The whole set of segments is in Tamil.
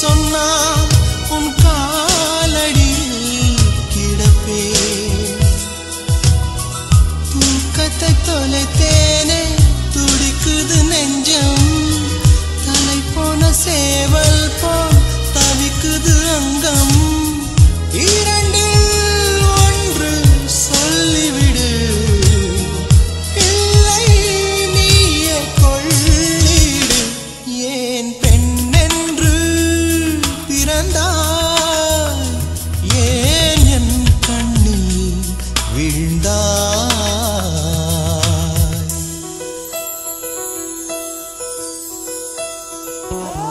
சொன்னால் உன் காலடியில் கிடப்பேன். தூக்கத்தை தொலைத்தேனே Oh.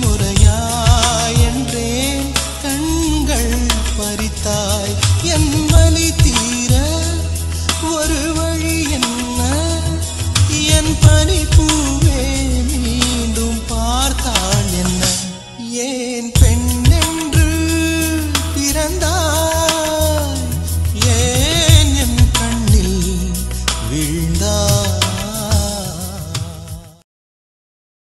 முறையா